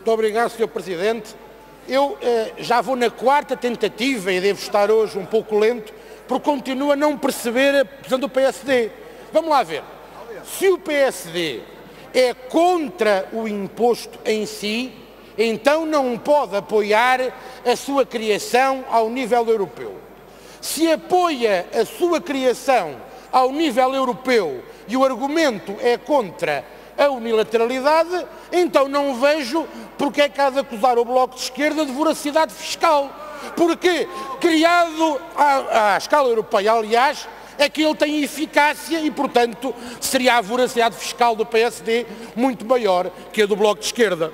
Muito obrigado, Sr. Presidente. Eu eh, já vou na quarta tentativa e devo estar hoje um pouco lento, porque continuo a não perceber a posição do PSD. Vamos lá ver. Se o PSD é contra o imposto em si, então não pode apoiar a sua criação ao nível europeu. Se apoia a sua criação ao nível europeu e o argumento é contra a unilateralidade, então não vejo porque é que há de acusar o Bloco de Esquerda de voracidade fiscal. Porque, criado à, à escala europeia, aliás, é que ele tem eficácia e, portanto, seria a voracidade fiscal do PSD muito maior que a do Bloco de Esquerda.